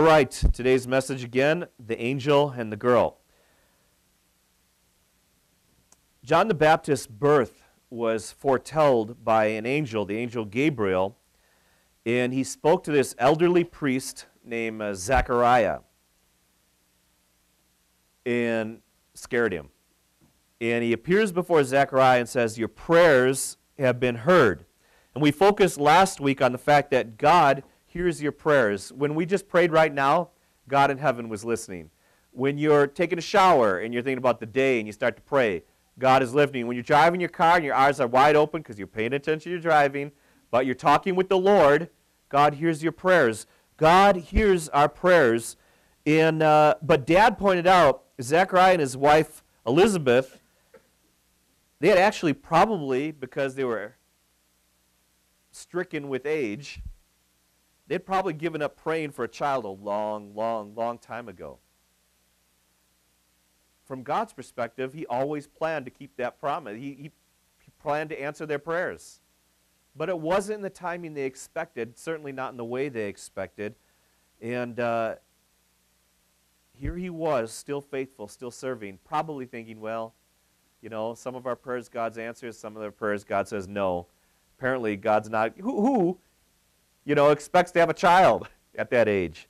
All right, today's message again the angel and the girl. John the Baptist's birth was foretold by an angel, the angel Gabriel, and he spoke to this elderly priest named uh, Zechariah and scared him. And he appears before Zechariah and says, Your prayers have been heard. And we focused last week on the fact that God hears your prayers. When we just prayed right now, God in heaven was listening. When you're taking a shower and you're thinking about the day and you start to pray, God is listening. When you're driving your car and your eyes are wide open because you're paying attention, you're driving, but you're talking with the Lord, God hears your prayers. God hears our prayers. And, uh, but Dad pointed out, Zechariah and his wife Elizabeth, they had actually probably, because they were stricken with age, they'd probably given up praying for a child a long, long, long time ago. From God's perspective, He always planned to keep that promise. He, he, he planned to answer their prayers. But it wasn't in the timing they expected, certainly not in the way they expected. And uh, here he was, still faithful, still serving, probably thinking, well, you know, some of our prayers God's answers, some of their prayers God says no. Apparently, God's not, who, who, you know, expects to have a child at that age?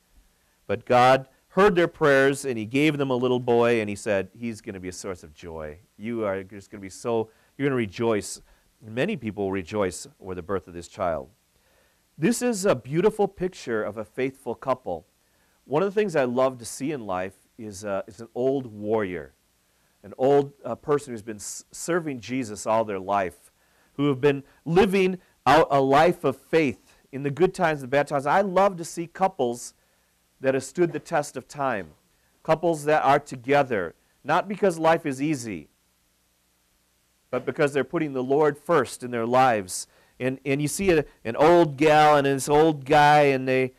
But God heard their prayers and he gave them a little boy and he said, He's going to be a source of joy. You are just going to be so, you're going to rejoice. Many people will rejoice over the birth of this child. This is a beautiful picture of a faithful couple. One of the things I love to see in life is, uh, is an old warrior an old uh, person who's been s- serving Jesus all their life, who have been living out a life of faith in the good times the bad times. I love to see couples that have stood the test of time, couples that are together, not because life is easy, but because they're putting the Lord first in their lives. And, and you see a, an old gal and this old guy, and they,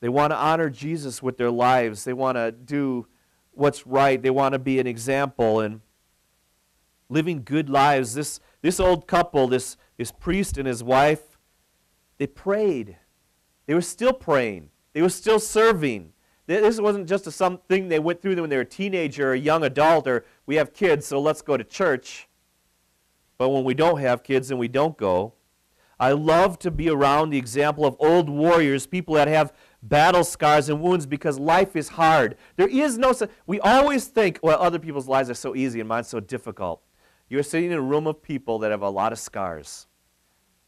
they want to honor Jesus with their lives. They want to do what's right. They want to be an example and living good lives. This, this old couple, this, this priest and his wife, they prayed. They were still praying. They were still serving. This wasn't just a something they went through when they were a teenager or a young adult or we have kids, so let's go to church. But when we don't have kids and we don't go, I love to be around the example of old warriors, people that have battle scars and wounds because life is hard. There is no, we always think, well, other people's lives are so easy and mine's so difficult. You're sitting in a room of people that have a lot of scars,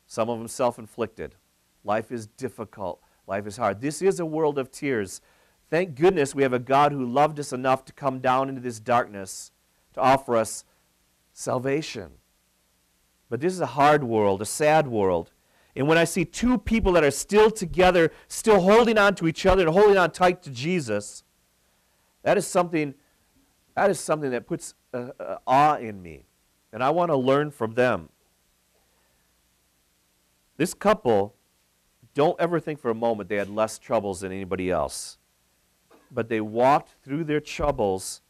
some of them self inflicted. Life is difficult, life is hard. This is a world of tears. Thank goodness we have a God who loved us enough to come down into this darkness to offer us salvation. But this is a hard world, a sad world. And when I see two people that are still together, still holding on to each other and holding on tight to Jesus, that is something that is something that puts uh, uh, awe in me. And I want to learn from them. This couple, don't ever think for a moment they had less troubles than anybody else. But they walked through their troubles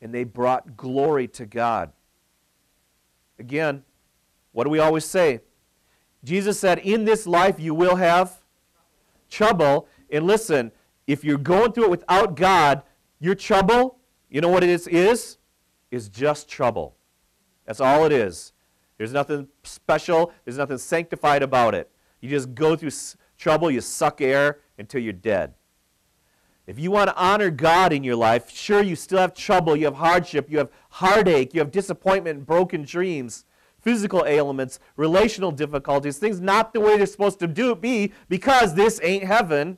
and they brought glory to God. Again, what do we always say? Jesus said, In this life you will have trouble. And listen, if you're going through it without God, your trouble, you know what it is? Is, is just trouble. That's all it is. There's nothing special, there's nothing sanctified about it. You just go through trouble, you suck air until you're dead. If you want to honor God in your life, sure, you still have trouble, you have hardship, you have heartache, you have disappointment broken dreams physical ailments, relational difficulties, things not the way they're supposed to do be because this ain't heaven.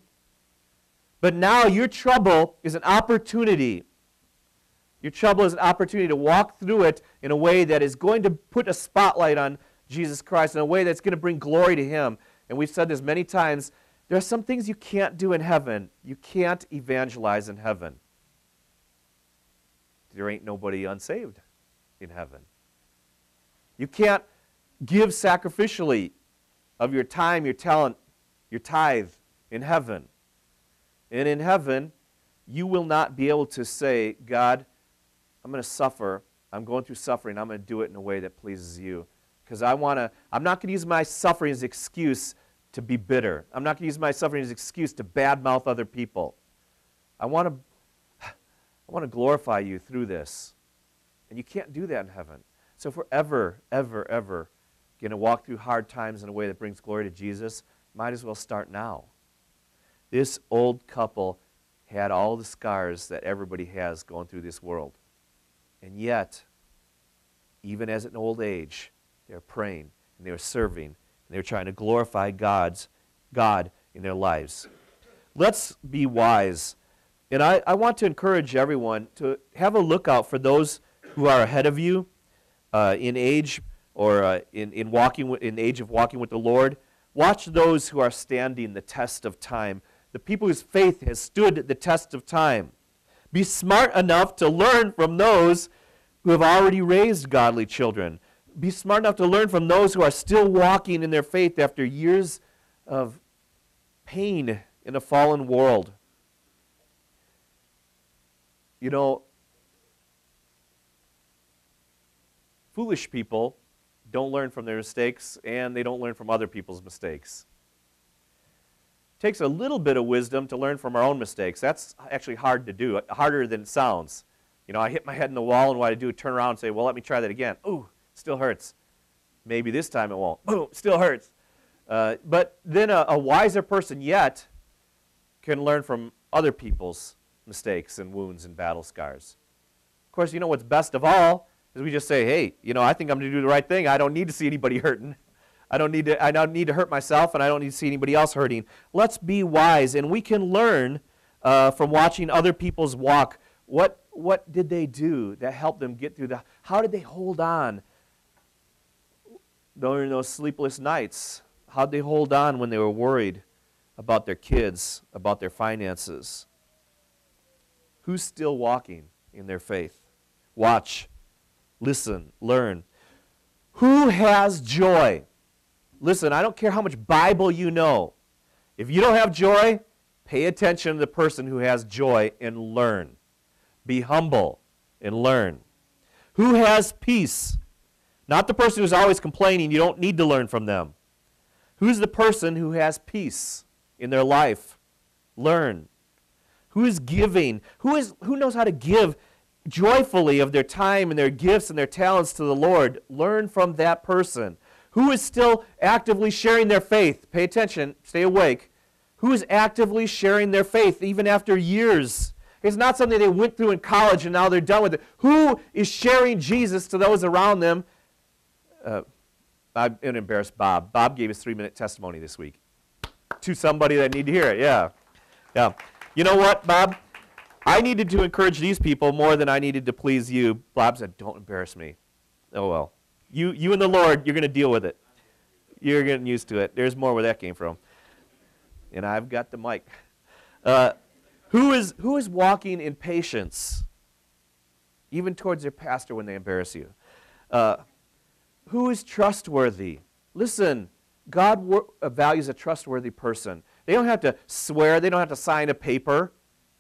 But now your trouble is an opportunity. Your trouble is an opportunity to walk through it in a way that is going to put a spotlight on Jesus Christ, in a way that's going to bring glory to Him. And we've said this many times there are some things you can't do in heaven. You can't evangelize in heaven. There ain't nobody unsaved in heaven. You can't give sacrificially of your time, your talent, your tithe in heaven. And in heaven, you will not be able to say, God, I'm going to suffer. I'm going through suffering. I'm going to do it in a way that pleases you. Because I want to, I'm not going to use my suffering as an excuse to be bitter. I'm not going to use my suffering as an excuse to badmouth other people. I want to I want to glorify you through this. And you can't do that in heaven. So if we're ever, ever, ever going to walk through hard times in a way that brings glory to Jesus, might as well start now. This old couple had all the scars that everybody has going through this world. And yet, even as an old age, they're praying and they're serving and they're trying to glorify God's God in their lives. Let's be wise. And I, I want to encourage everyone to have a lookout for those who are ahead of you uh, in age or uh, in, in walking in age of walking with the Lord. Watch those who are standing the test of time, the people whose faith has stood the test of time. Be smart enough to learn from those who have already raised godly children. Be smart enough to learn from those who are still walking in their faith after years of pain in a fallen world. You know, foolish people don't learn from their mistakes and they don't learn from other people's mistakes. It takes a little bit of wisdom to learn from our own mistakes. That's actually hard to do, harder than it sounds. You know, I hit my head in the wall and what I do, turn around and say, well, let me try that again. Ooh, still hurts. Maybe this time it won't. Boom, still hurts. Uh, but then a, a wiser person yet can learn from other people's mistakes and wounds and battle scars. Of course, you know what's best of all is we just say, hey, you know, I think I'm going to do the right thing. I don't need to see anybody hurting. I don't need to, I don't need to hurt myself, and I don't need to see anybody else hurting. Let's be wise, and we can learn uh, from watching other people's walk. What, what did they do that helped them get through the, how did they hold on during those sleepless nights? How did they hold on when they were worried about their kids, about their finances? Who's still walking in their faith? Watch Listen, learn. Who has joy? Listen, I don't care how much Bible you know. If you don't have joy, pay attention to the person who has joy and learn. Be humble and learn. Who has peace? Not the person who's always complaining. You don't need to learn from them. Who's the person who has peace in their life? Learn. Who is giving? Who, is, who knows how to give joyfully of their time and their gifts and their talents to the Lord. Learn from that person. Who is still actively sharing their faith? Pay attention, stay awake. Who is actively sharing their faith even after years? It's not something they went through in college and now they're done with it. Who is sharing Jesus to those around them? Uh, I'm to embarrass Bob. Bob gave his three minute testimony this week to somebody that need to hear it. Yeah. Yeah. You know what, Bob? I needed to encourage these people more than I needed to please you. Bob said, Don't embarrass me. Oh, well. You, you and the Lord, you're going to deal with it. You're getting used to it. There's more where that came from. And I've got the mic. Uh, who, is, who is walking in patience, even towards their pastor when they embarrass you? Uh, who is trustworthy? Listen, God wor- uh, values a trustworthy person. They don't have to swear, they don't have to sign a paper.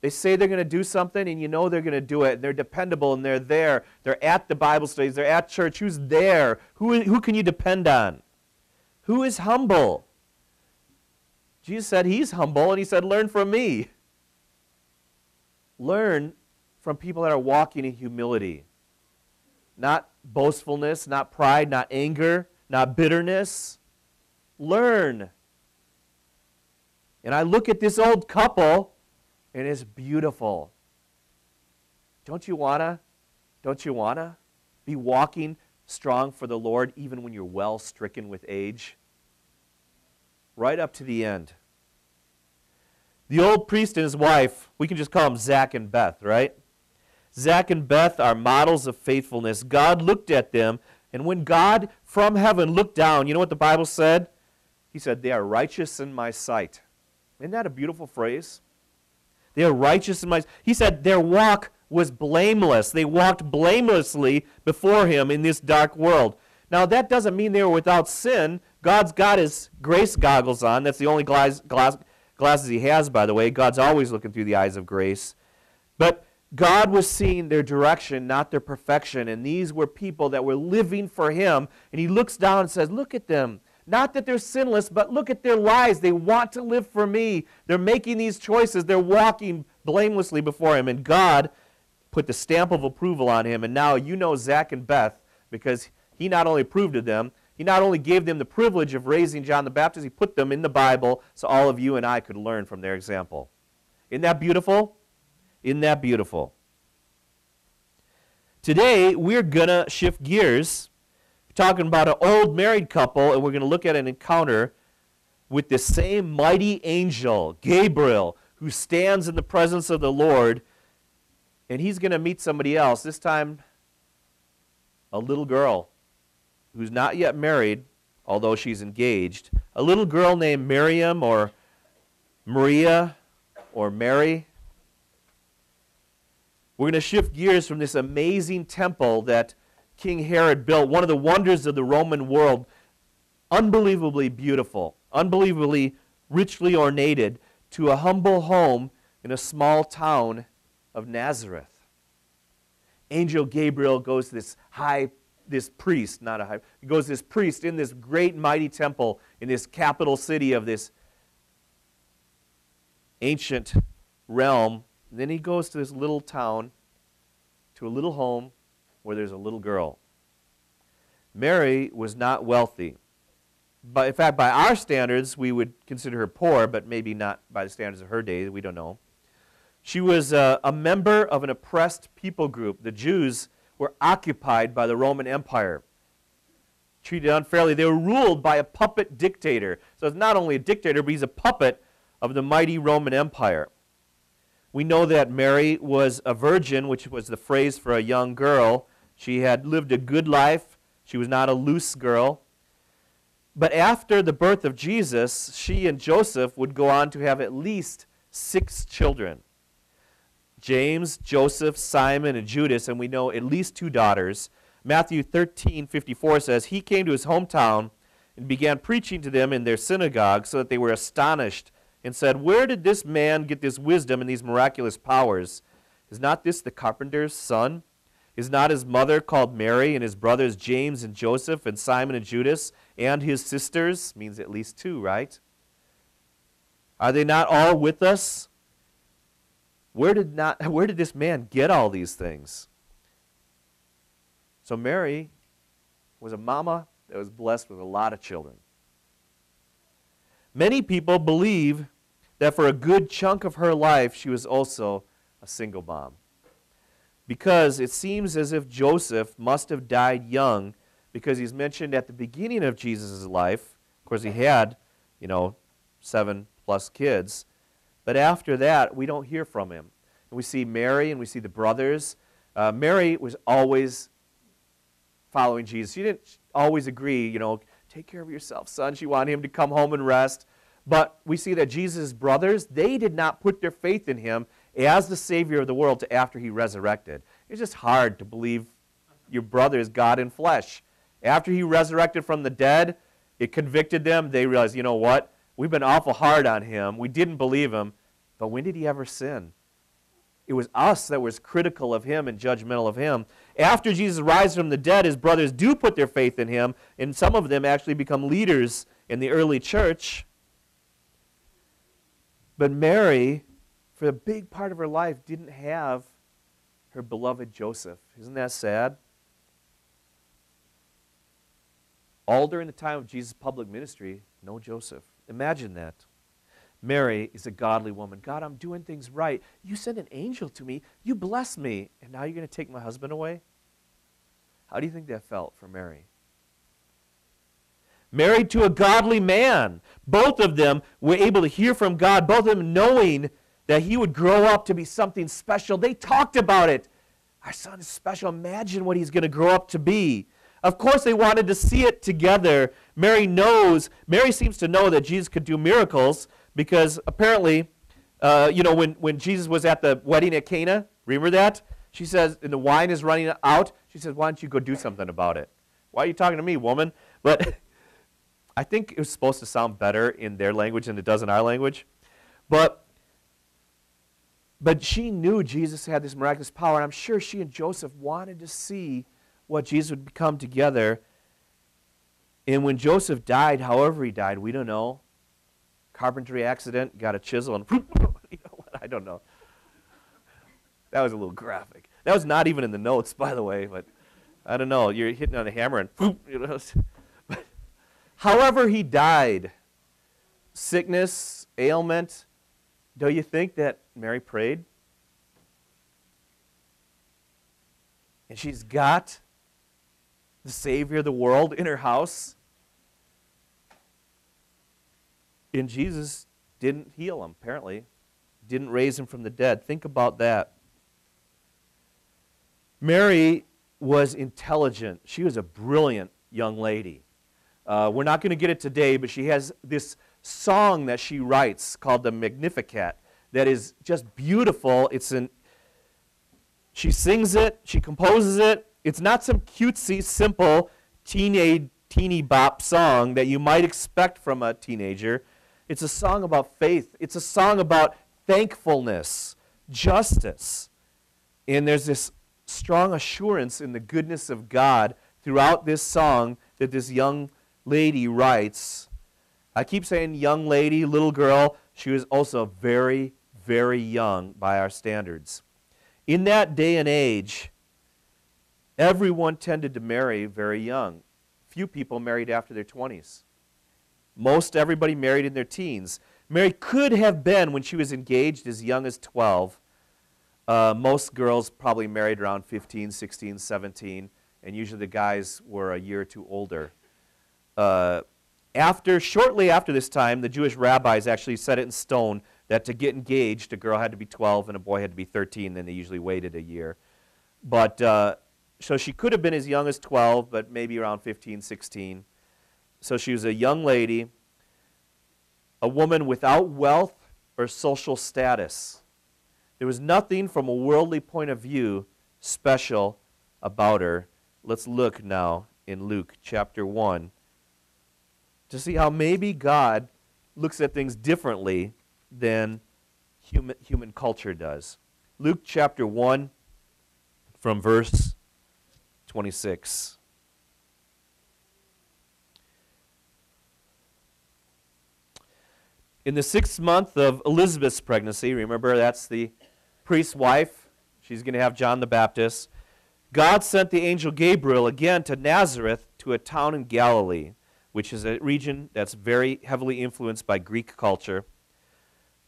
They say they're going to do something, and you know they're going to do it. They're dependable, and they're there. They're at the Bible studies. They're at church. Who's there? Who, who can you depend on? Who is humble? Jesus said he's humble, and he said, Learn from me. Learn from people that are walking in humility. Not boastfulness, not pride, not anger, not bitterness. Learn. And I look at this old couple and it is beautiful. Don't you wanna? Don't you wanna be walking strong for the Lord even when you're well stricken with age? Right up to the end. The old priest and his wife, we can just call them Zach and Beth, right? Zach and Beth are models of faithfulness. God looked at them, and when God from heaven looked down, you know what the Bible said? He said, They are righteous in my sight. Isn't that a beautiful phrase? They are righteous in my He said their walk was blameless. They walked blamelessly before him in this dark world. Now that doesn't mean they were without sin. God's got his grace goggles on. That's the only glass, glass, glasses he has, by the way. God's always looking through the eyes of grace. But God was seeing their direction, not their perfection. And these were people that were living for him. And he looks down and says, Look at them. Not that they're sinless, but look at their lives. They want to live for me. They're making these choices. They're walking blamelessly before Him. And God put the stamp of approval on Him. And now you know Zach and Beth because He not only approved of them, He not only gave them the privilege of raising John the Baptist, He put them in the Bible so all of you and I could learn from their example. Isn't that beautiful? Isn't that beautiful? Today, we're going to shift gears talking about an old married couple, and we're going to look at an encounter with the same mighty angel, Gabriel, who stands in the presence of the Lord, and he's going to meet somebody else, this time a little girl who's not yet married, although she's engaged. A little girl named Miriam or Maria or Mary. We're going to shift gears from this amazing temple that King Herod built, one of the wonders of the Roman world, unbelievably beautiful, unbelievably richly ornated, to a humble home in a small town of Nazareth. Angel Gabriel goes to this high, this priest, not a high, goes this priest in this great mighty temple in this capital city of this ancient realm. Then he goes to this little town, to a little home where there's a little girl. Mary was not wealthy. But in fact, by our standards, we would consider her poor, but maybe not by the standards of her day. We don't know. She was a, a member of an oppressed people group. The Jews were occupied by the Roman Empire, treated unfairly. They were ruled by a puppet dictator. So it's not only a dictator, but he's a puppet of the mighty Roman Empire. We know that Mary was a virgin, which was the phrase for a young girl she had lived a good life. She was not a loose girl. But after the birth of Jesus, she and Joseph would go on to have at least six children James, Joseph, Simon, and Judas, and we know at least two daughters. Matthew 13 54 says, He came to his hometown and began preaching to them in their synagogue, so that they were astonished and said, Where did this man get this wisdom and these miraculous powers? Is not this the carpenter's son? Is not his mother called Mary, and his brothers James and Joseph, and Simon and Judas, and his sisters? Means at least two, right? Are they not all with us? Where did, not, where did this man get all these things? So Mary was a mama that was blessed with a lot of children. Many people believe that for a good chunk of her life, she was also a single mom because it seems as if Joseph must have died young because he's mentioned at the beginning of Jesus' life. Of course, he had, you know, seven plus kids. But after that, we don't hear from him. And we see Mary and we see the brothers. Uh, Mary was always following Jesus. She didn't always agree, you know, take care of yourself, son. She wanted him to come home and rest. But we see that Jesus' brothers, they did not put their faith in him as the Savior of the world to after he resurrected. It's just hard to believe your brother is God in flesh. After he resurrected from the dead, it convicted them. They realized, you know what? We've been awful hard on him. We didn't believe him. But when did he ever sin? It was us that was critical of him and judgmental of him. After Jesus rises from the dead, his brothers do put their faith in him, and some of them actually become leaders in the early church. But Mary for a big part of her life, didn't have her beloved Joseph. Isn't that sad? All during the time of Jesus' public ministry, no Joseph. Imagine that. Mary is a godly woman. God, I'm doing things right. You sent an angel to me. You bless me. And now you're going to take my husband away? How do you think that felt for Mary? Married to a godly man. Both of them were able to hear from God, both of them knowing that he would grow up to be something special. They talked about it. Our son is special. Imagine what he's going to grow up to be. Of course, they wanted to see it together. Mary knows, Mary seems to know that Jesus could do miracles because apparently, uh, you know, when, when Jesus was at the wedding at Cana, remember that? She says, and the wine is running out. She says, why don't you go do something about it? Why are you talking to me, woman? But I think it was supposed to sound better in their language than it does in our language. But but she knew Jesus had this miraculous power, and I'm sure she and Joseph wanted to see what Jesus would become together. And when Joseph died, however he died, we don't know. Carpentry accident, got a chisel, and you know what? I don't know. That was a little graphic. That was not even in the notes, by the way, but I don't know. You're hitting on a hammer and you know. However he died, sickness, ailment, do you think that Mary prayed? And she's got the Savior of the world in her house. And Jesus didn't heal him, apparently. Didn't raise him from the dead. Think about that. Mary was intelligent. She was a brilliant young lady. Uh, we're not going to get it today, but she has this song that she writes called the Magnificat that is just beautiful. It's an she sings it, she composes it. It's not some cutesy, simple teenage teeny bop song that you might expect from a teenager. It's a song about faith. It's a song about thankfulness, justice. And there's this strong assurance in the goodness of God throughout this song that this young lady writes. I keep saying young lady, little girl. She was also very, very young by our standards. In that day and age, everyone tended to marry very young. Few people married after their 20s. Most everybody married in their teens. Mary could have been, when she was engaged, as young as 12 uh, most girls probably married around 15, 16, 17, and usually the guys were a year or two older. Uh, after, shortly after this time, the Jewish rabbis actually set it in stone that to get engaged, a girl had to be 12 and a boy had to be 13, and they usually waited a year. But uh, so she could have been as young as 12, but maybe around 15, 16. So she was a young lady, a woman without wealth or social status. There was nothing from a worldly point of view special about her. Let's look now in Luke chapter 1 to see how maybe God looks at things differently than human, human culture does. Luke chapter 1 from verse 26. In the sixth month of Elizabeth's pregnancy, remember that's the priest's wife. She's going to have John the Baptist. God sent the angel Gabriel again to Nazareth, to a town in Galilee, which is a region that's very heavily influenced by Greek culture,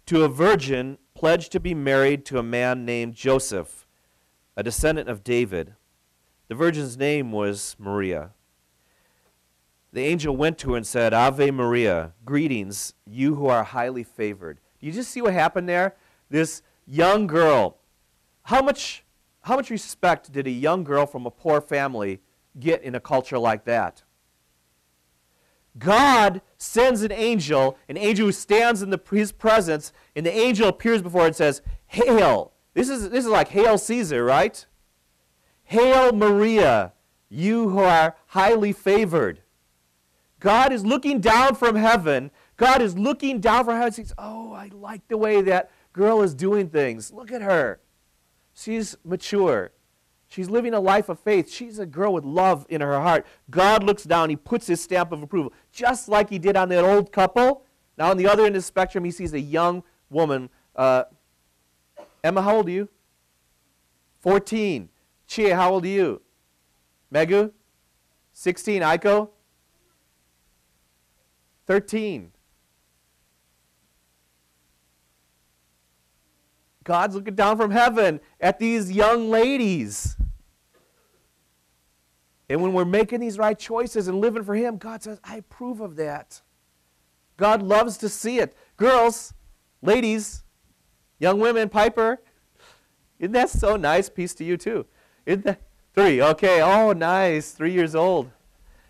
to a virgin pledged to be married to a man named Joseph, a descendant of David. The virgin's name was Maria. The angel went to her and said, Ave Maria, greetings, you who are highly favored. You just see what happened there? This young girl. How much, how much respect did a young girl from a poor family get in a culture like that? God sends an angel, an angel who stands in the, his presence, and the angel appears before and says, Hail. This is, this is like Hail Caesar, right? Hail Maria, you who are highly favored. God is looking down from heaven. God is looking down from heaven and says, Oh, I like the way that girl is doing things. Look at her. She's mature. She's living a life of faith. She's a girl with love in her heart. God looks down, he puts his stamp of approval, just like he did on that old couple. Now, on the other end of the spectrum, he sees a young woman. Uh, Emma, how old are you? 14. Chia, how old are you? Megu? 16. Aiko? 13. God's looking down from heaven at these young ladies. And when we're making these right choices and living for Him, God says, I approve of that. God loves to see it. Girls, ladies, young women, Piper, isn't that so nice? Peace to you too. Isn't that three? Okay. Oh, nice. Three years old.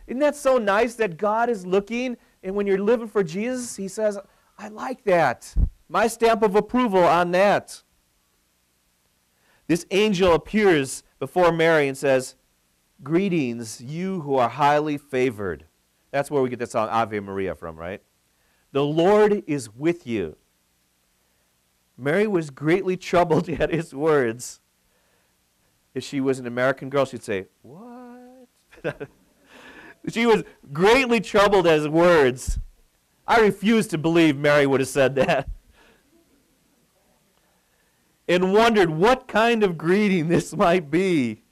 Isn't that so nice that God is looking and when you're living for Jesus, He says, I like that. My stamp of approval on that this angel appears before Mary and says, Greetings, you who are highly favored. That's where we get the song Ave Maria from, right? The Lord is with you. Mary was greatly troubled at his words. If she was an American girl, she'd say, What? she was greatly troubled at his words. I refuse to believe Mary would have said that. And wondered what kind of greeting this might be.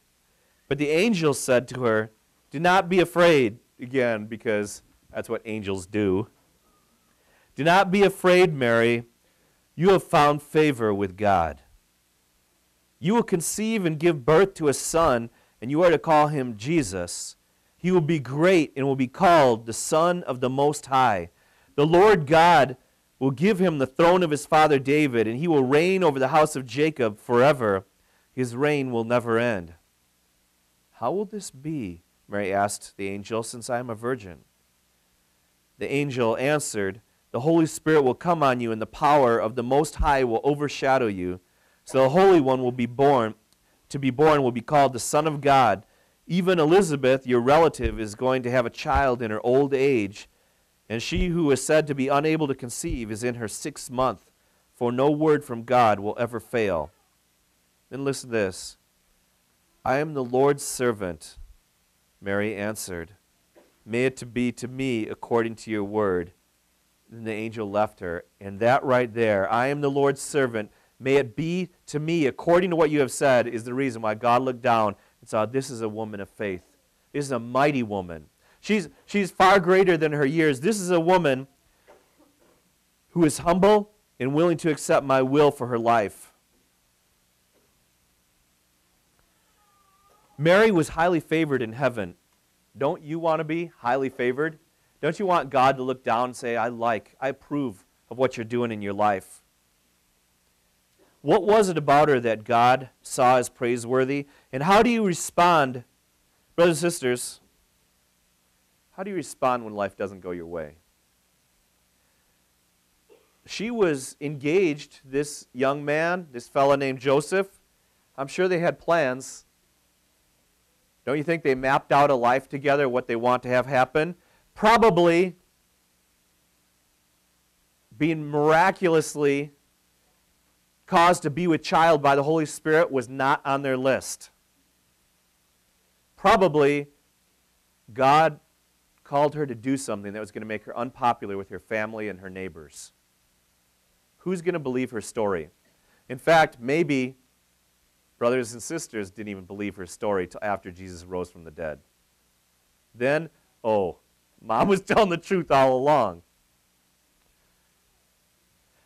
But the angel said to her, Do not be afraid, again, because that's what angels do. Do not be afraid, Mary. You have found favor with God. You will conceive and give birth to a son, and you are to call him Jesus. He will be great and will be called the Son of the Most High. The Lord God will give him the throne of his father David, and he will reign over the house of Jacob forever. His reign will never end. How will this be? Mary asked the angel, since I am a virgin. The angel answered, The Holy Spirit will come on you, and the power of the Most High will overshadow you. So the Holy One will be born, to be born will be called the Son of God. Even Elizabeth, your relative, is going to have a child in her old age, and she who is said to be unable to conceive is in her sixth month, for no word from God will ever fail. Then listen to this. I am the Lord's servant. Mary answered, May it be to me according to your word. Then the angel left her. And that right there, I am the Lord's servant. May it be to me according to what you have said, is the reason why God looked down and saw this is a woman of faith. This is a mighty woman. She's, she's far greater than her years. This is a woman who is humble and willing to accept my will for her life. Mary was highly favored in heaven. Don't you want to be highly favored? Don't you want God to look down and say, I like, I approve of what you're doing in your life? What was it about her that God saw as praiseworthy? And how do you respond, brothers and sisters? How do you respond when life doesn't go your way? She was engaged, this young man, this fellow named Joseph. I'm sure they had plans. Don't you think they mapped out a life together, what they want to have happen? Probably being miraculously caused to be with child by the Holy Spirit was not on their list. Probably God called her to do something that was going to make her unpopular with her family and her neighbors. Who's going to believe her story? In fact, maybe brothers and sisters didn't even believe her story till after Jesus rose from the dead. Then, oh, mom was telling the truth all along.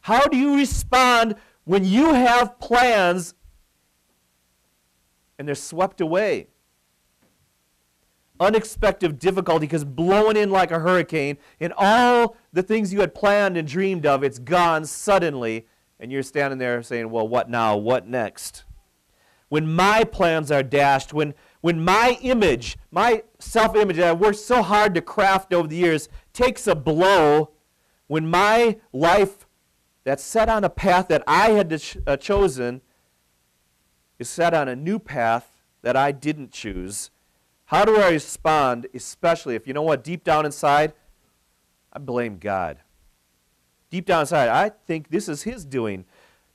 How do you respond when you have plans and they're swept away? Unexpected difficulty because blowing in like a hurricane, and all the things you had planned and dreamed of, it's gone suddenly, and you're standing there saying, Well, what now? What next? when my plans are dashed, when, when my image, my self image that I've worked so hard to craft over the years, takes a blow, when my life that's set on a path that I had ch- uh, chosen is set on a new path that I didn't choose, how do I respond, especially if you know what, deep down inside, I blame God. Deep down inside, I think this is His doing.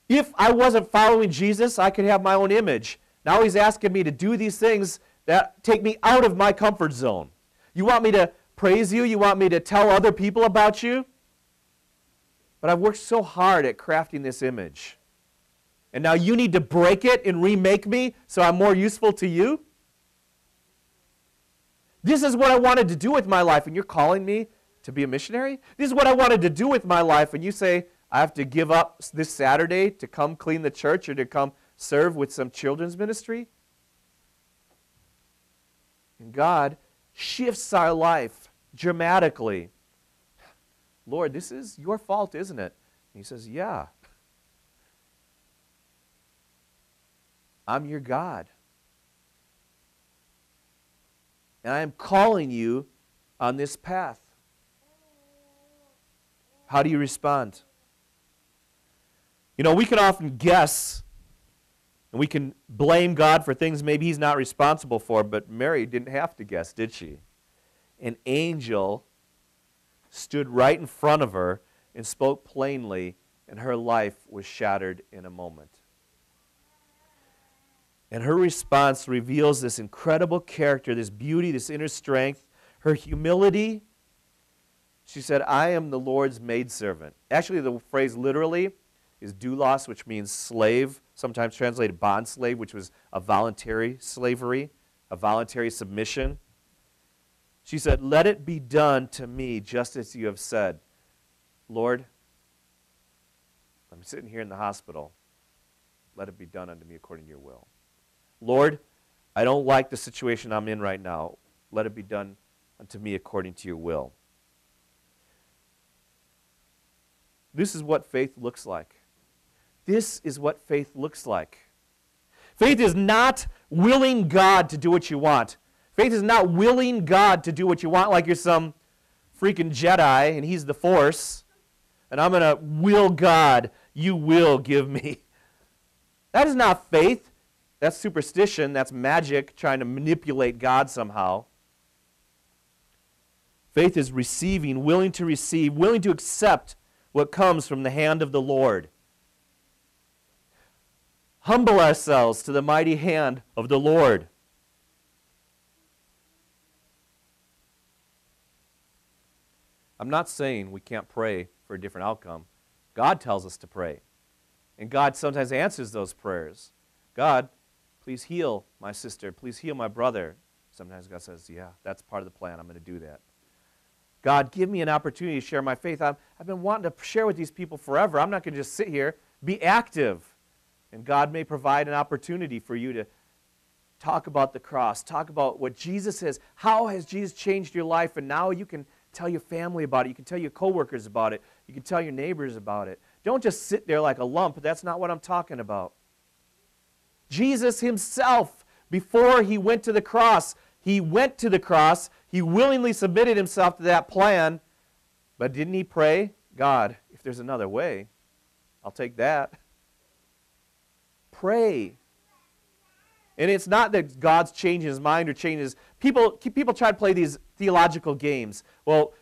If I wasn't following Jesus, I could have my own image. Now he's asking me to do these things that take me out of my comfort zone. You want me to praise you? You want me to tell other people about you? But I've worked so hard at crafting this image. And now you need to break it and remake me so I'm more useful to you? This is what I wanted to do with my life, and you're calling me to be a missionary? This is what I wanted to do with my life, and you say, I have to give up this Saturday to come clean the church or to come serve with some children's ministry. And God shifts our life dramatically. Lord, this is your fault, isn't it? And he says, Yeah. I'm your God. And I am calling you on this path. How do you respond? You know, we can often guess and we can blame God for things maybe He's not responsible for, but Mary didn't have to guess, did she? An angel stood right in front of her and spoke plainly, and her life was shattered in a moment. And her response reveals this incredible character, this beauty, this inner strength. her humility. She said, I am the Lord's maidservant. Actually, the phrase literally is doulos, which means slave, sometimes translated bond slave, which was a voluntary slavery, a voluntary submission. She said, Let it be done to me just as you have said. Lord, I'm sitting here in the hospital. Let it be done unto me according to your will. Lord, I don't like the situation I'm in right now. Let it be done unto me according to your will. This is what faith looks like. This is what faith looks like. Faith is not willing God to do what you want. Faith is not willing God to do what you want like you're some freaking Jedi and he's the force and I'm going to will God, you will give me. That is not faith. That's superstition. That's magic trying to manipulate God somehow. Faith is receiving, willing to receive, willing to accept what comes from the hand of the Lord. Humble ourselves to the mighty hand of the Lord. I'm not saying we can't pray for a different outcome. God tells us to pray. And God sometimes answers those prayers. God, please heal my sister. Please heal my brother. Sometimes God says, Yeah, that's part of the plan. I'm going to do that. God, give me an opportunity to share my faith. i have been wanting to share with these people forever. I'm not going to just sit here. Be active. And God may provide an opportunity for you to talk about the cross, talk about what Jesus says. How has Jesus changed your life? And now you can tell your family about it. You can tell your coworkers about it. You can tell your neighbors about it. Don't just sit there like a lump. That's not what I'm talking about. Jesus himself, before he went to the cross, he went to the cross. He willingly submitted himself to that plan. But didn't he pray? God, if there's another way, I'll take that. Pray. And it's not that God's changing his mind or changes. People, people try to play these theological games. Well,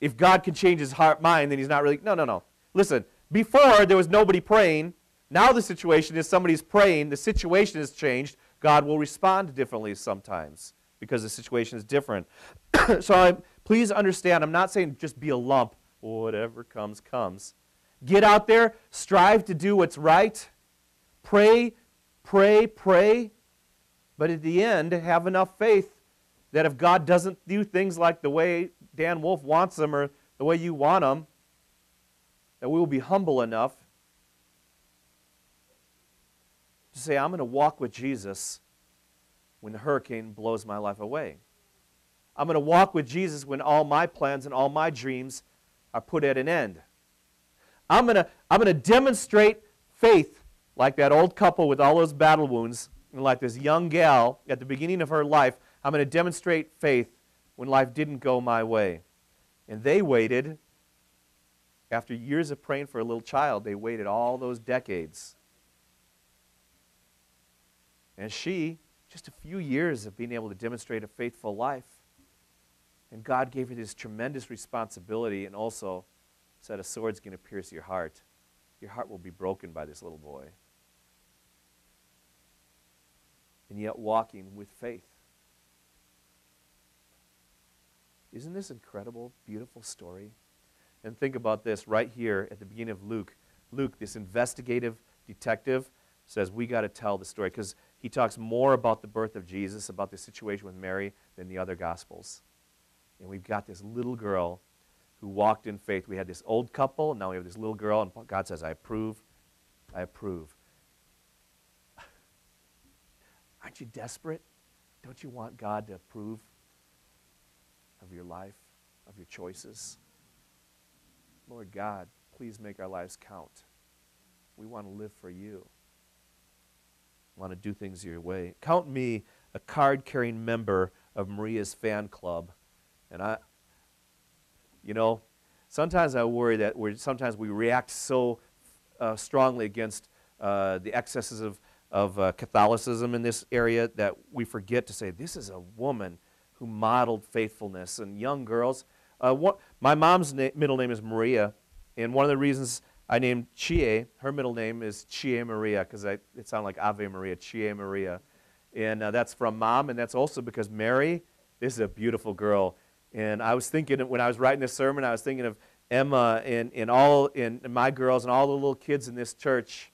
if God can change his heart mind, then he's not really. No, no, no. Listen, before there was nobody praying. Now the situation is somebody's praying. The situation has changed. God will respond differently sometimes because the situation is different. so I, please understand, I'm not saying just be a lump. Whatever comes, comes. Get out there, strive to do what's right. Pray, pray, pray. But at the end, have enough faith that if God doesn't do things like the way Dan Wolf wants them or the way you want them, that we will be humble enough to say, I'm going to walk with Jesus when the hurricane blows my life away. I'm going to walk with Jesus when all my plans and all my dreams are put at an end. I'm going to, I'm going to demonstrate faith like that old couple with all those battle wounds, and like this young gal at the beginning of her life I'm going to demonstrate faith when life didn't go my way. And they waited, after years of praying for a little child, they waited all those decades. And she, just a few years of being able to demonstrate a faithful life. And God gave her this tremendous responsibility and also said, A sword's going to pierce your heart. Your heart will be broken by this little boy. And yet, walking with faith. Isn't this incredible, beautiful story? And think about this right here at the beginning of Luke. Luke, this investigative detective, says, We got to tell the story because he talks more about the birth of Jesus, about the situation with Mary, than the other Gospels. And we've got this little girl who walked in faith. We had this old couple, now we have this little girl, and God says, I approve. I approve. Aren't you desperate? Don't you want God to approve of your life, of your choices. Lord God, please make our lives count. We want to live for you. Want to do things your way. Count me a card carrying member of Maria's fan club. And I, you know, sometimes I worry that we're, sometimes we react so uh, strongly against uh, the excesses of, of uh, Catholicism in this area that we forget to say, this is a woman who modeled faithfulness. And young girls, uh, what, my mom's na- middle name is Maria, and one of the reasons I named Chie, her middle name is Chie Maria, because it sounded like Ave Maria, Chie Maria. And uh, that's from mom, and that's also because Mary, this is a beautiful girl. And I was thinking, when I was writing this sermon, I was thinking of Emma and, and all and, and my girls and all the little kids in this church.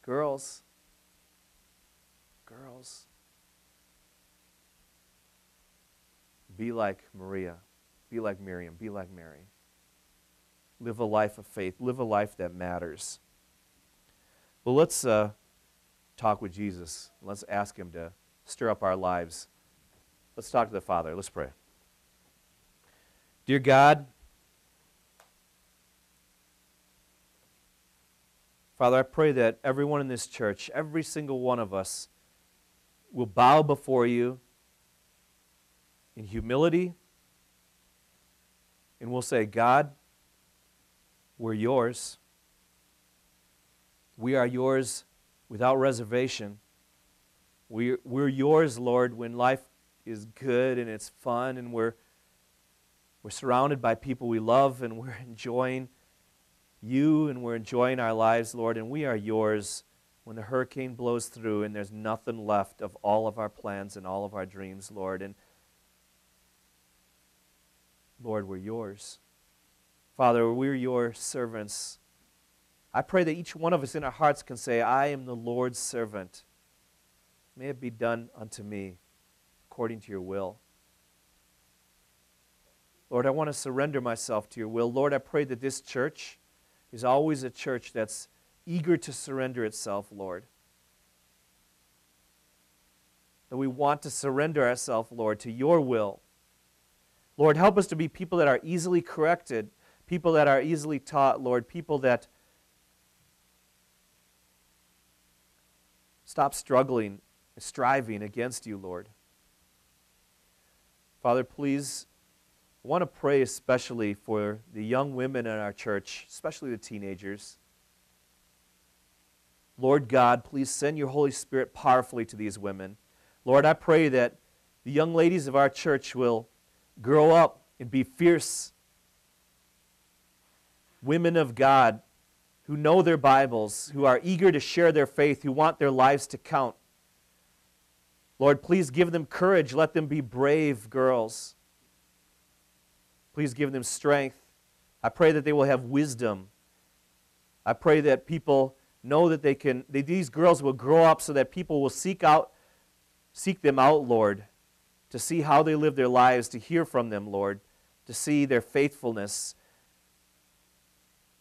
Girls. Girls. Be like Maria. Be like Miriam. Be like Mary. Live a life of faith. Live a life that matters. Well, let's uh, talk with Jesus. Let's ask Him to stir up our lives. Let's talk to the Father. Let's pray. Dear God, Father, I pray that everyone in this church, every single one of us, will bow before you in humility and we'll say, God, we're yours. We are yours without reservation. We're, we're yours, Lord, when life is good and it's fun and we're, we're surrounded by people we love and we're enjoying you and we're enjoying our lives, Lord, and we are yours when the hurricane blows through and there's nothing left of all of our plans and all of our dreams, Lord. And Lord, we're yours. Father, we're your servants. I pray that each one of us in our hearts can say, I am the Lord's servant. May it be done unto me according to your will. Lord, I want to surrender myself to your will. Lord, I pray that this church is always a church that's eager to surrender itself, Lord. That we want to surrender ourselves, Lord, to your will. Lord, help us to be people that are easily corrected, people that are easily taught, Lord, people that stop struggling, striving against you, Lord. Father, please, I want to pray especially for the young women in our church, especially the teenagers. Lord God, please send your Holy Spirit powerfully to these women. Lord, I pray that the young ladies of our church will grow up and be fierce women of God who know their Bibles, who are eager to share their faith, who want their lives to count. Lord, please give them courage. Let them be brave girls. Please give them strength. I pray that they will have wisdom. I pray that people know that they can that these girls will grow up so that people will seek out seek them out, Lord, to see how they live their lives, to hear from them, Lord, to see their faithfulness.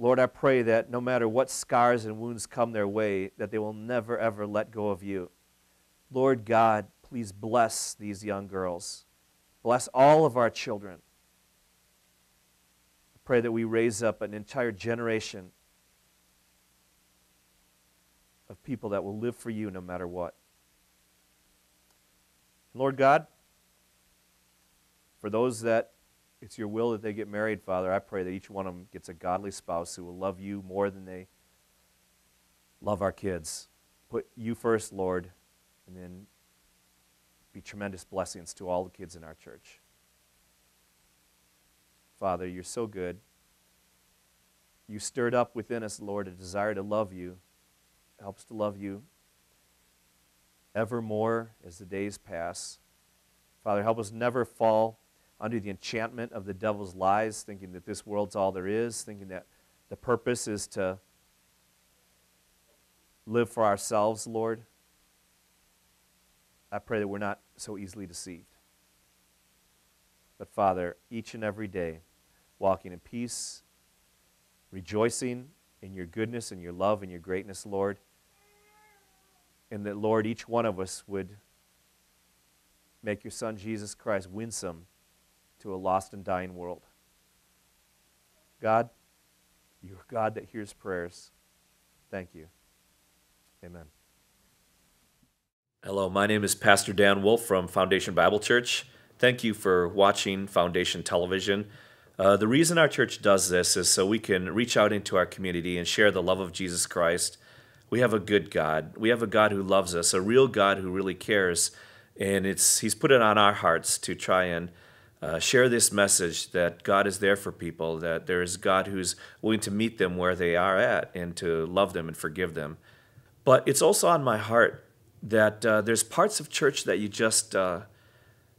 Lord, I pray that no matter what scars and wounds come their way, that they will never, ever let go of you. Lord God, please bless these young girls. Bless all of our children. I pray that we raise up an entire generation of people that will live for you no matter what. Lord God, for those that it's your will that they get married, Father, I pray that each one of them gets a godly spouse who will love you more than they love our kids. Put you first, Lord, and then be tremendous blessings to all the kids in our church. Father, you're so good. You stirred up within us, Lord, a desire to love you. Help us to love you evermore as the days pass. Father, help us never fall under the enchantment of the devil's lies, thinking that this world's all there is, thinking that the purpose is to live for ourselves, Lord. I pray that we're not so easily deceived. But, Father, each and every day, walking in peace, rejoicing in your goodness and your love and your greatness, Lord. And that, Lord, each one of us would make your Son, Jesus Christ, winsome to a lost and dying world. God, you're God that hears prayers. Thank you. Amen. Hello, my name is Pastor Dan Wolf from Foundation Bible Church. Thank you for watching Foundation Television. Uh, the reason our church does this is so we can reach out into our community and share the love of Jesus Christ. We have a good God. We have a God who loves us, a real God who really cares, and it's He's put it on our hearts to try and uh, share this message that God is there for people, that there is God who's willing to meet them where they are at and to love them and forgive them. But it's also on my heart that uh, there's parts of church that you just uh,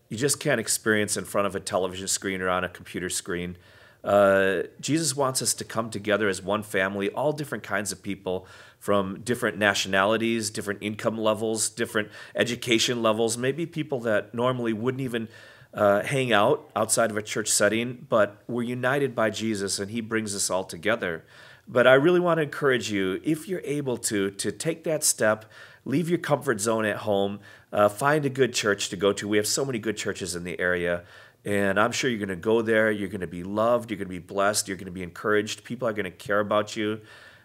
you just can't experience in front of a television screen or on a computer screen. Uh, Jesus wants us to come together as one family, all different kinds of people from different nationalities, different income levels, different education levels, maybe people that normally wouldn't even uh, hang out outside of a church setting, but we're united by Jesus and He brings us all together. But I really want to encourage you, if you're able to, to take that step, leave your comfort zone at home, uh, find a good church to go to. We have so many good churches in the area. And I'm sure you're going to go there. You're going to be loved. You're going to be blessed. You're going to be encouraged. People are going to care about you.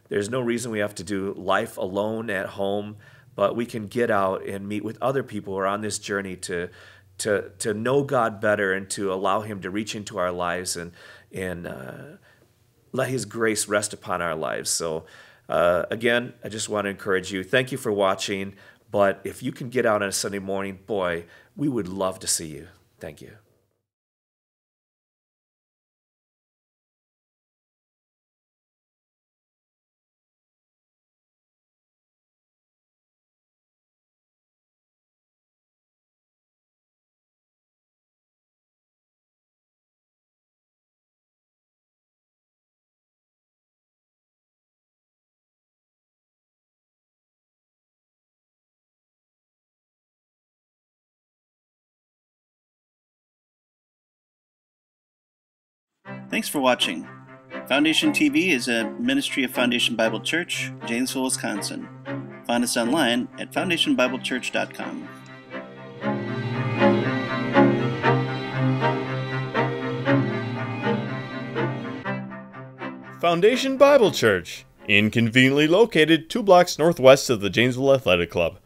There's no reason we have to do life alone at home, but we can get out and meet with other people who are on this journey to, to, to know God better and to allow Him to reach into our lives and, and uh, let His grace rest upon our lives. So, uh, again, I just want to encourage you. Thank you for watching. But if you can get out on a Sunday morning, boy, we would love to see you. Thank you. Thanks for watching. Foundation TV is a ministry of Foundation Bible Church, Janesville, Wisconsin. Find us online at foundationbiblechurch.com. Foundation Bible Church, inconveniently located two blocks northwest of the Janesville Athletic Club.